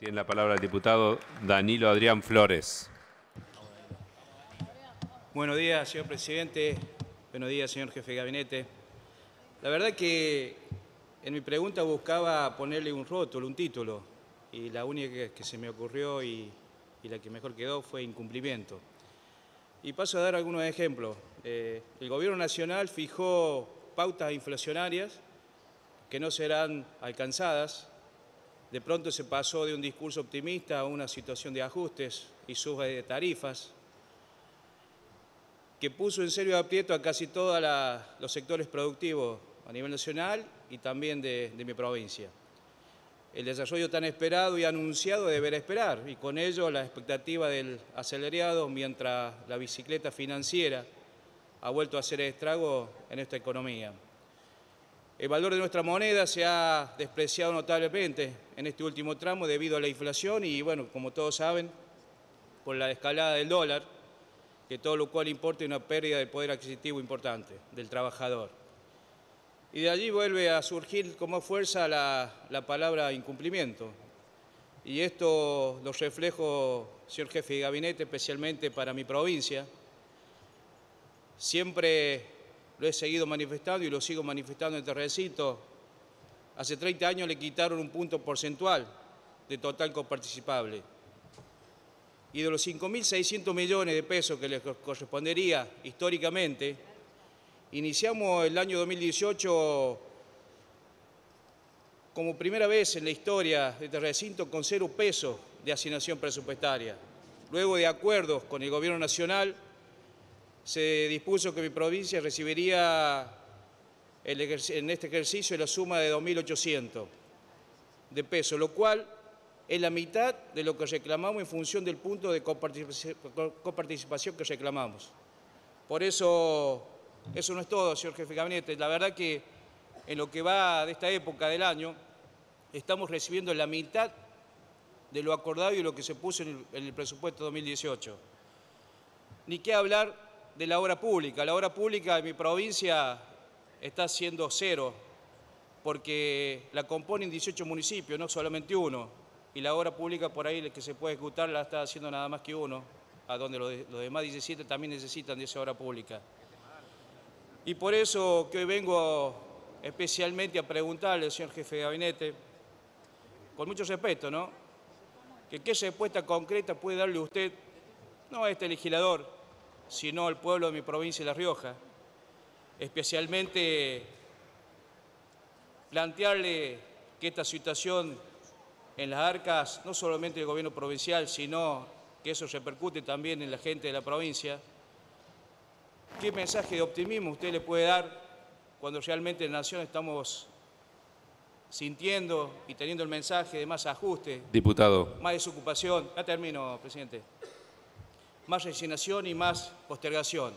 Tiene la palabra el diputado Danilo Adrián Flores. Buenos días, señor presidente. Buenos días, señor jefe de gabinete. La verdad que en mi pregunta buscaba ponerle un rótulo, un título, y la única que, se me ocurrió y, la que mejor quedó fue incumplimiento. Y paso a dar algunos ejemplos. Eh, el Gobierno Nacional fijó pautas inflacionarias que no serán alcanzadas. De pronto se pasó de un discurso optimista a una situación de ajustes y sube de tarifas, que puso en serio aprieto a casi todos los sectores productivos a nivel nacional y también de, de mi provincia. El desarrollo tan esperado y anunciado deberá esperar, y con ello la expectativa del acelerado mientras la bicicleta financiera ha vuelto a hacer estrago en esta economía. El valor de nuestra moneda se ha despreciado notablemente en este último tramo debido a la inflación y, bueno, como todos saben, por la escalada del dólar, que todo lo cual importa una pérdida de poder adquisitivo importante del trabajador. Y de allí vuelve a surgir como fuerza la, la palabra incumplimiento. Y esto lo reflejo, señor jefe de gabinete, especialmente para mi provincia. Siempre lo he seguido manifestando y lo sigo manifestando en este. Hace 30 años le quitaron un punto porcentual de total coparticipable. Y de los 5.600 millones de pesos que les correspondería históricamente, iniciamos el año 2018 como primera vez en la historia de este recinto con cero pesos de asignación presupuestaria. Luego de acuerdos con el Gobierno Nacional, se dispuso que mi provincia recibiría en este ejercicio la suma de 2.800 de pesos, lo cual es la mitad de lo que reclamamos en función del punto de coparticipación que reclamamos. Por eso, eso no es todo, señor jefe de gabinete. La verdad que en lo que va de esta época del año, estamos recibiendo la mitad de lo acordado y lo que se puso en el, en el presupuesto 2018. Ni qué hablar de la obra pública. La obra pública en mi provincia está siendo cero, porque la componen 18 municipios, no solamente uno, y la obra pública por ahí que se puede ejecutar la está haciendo nada más que uno, a donde los, demás 17 también necesitan de esa obra pública. Y por eso que hoy vengo especialmente a preguntarle, señor jefe de gabinete, con mucho respeto, ¿no? Que qué respuesta concreta puede darle usted, no a este legislador, sino al pueblo de mi provincia de La Rioja. Especialmente plantearle que esta situación en las arcas, no solamente del gobierno provincial, sino que eso repercute también en la gente de la provincia, ¿qué mensaje de optimismo usted le puede dar cuando realmente en la Nación estamos sintiendo y teniendo el mensaje de más ajuste? Diputado. Más desocupación. Ya termino, presidente más resignación y más postergación.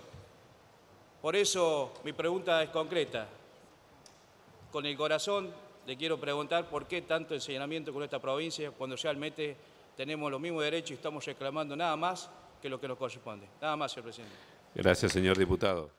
Por eso mi pregunta es concreta. Con el corazón le quiero preguntar por qué tanto enseñamiento con esta provincia cuando realmente tenemos los mismos derechos y estamos reclamando nada más que lo que nos corresponde. Nada más, señor presidente. Gracias, señor diputado.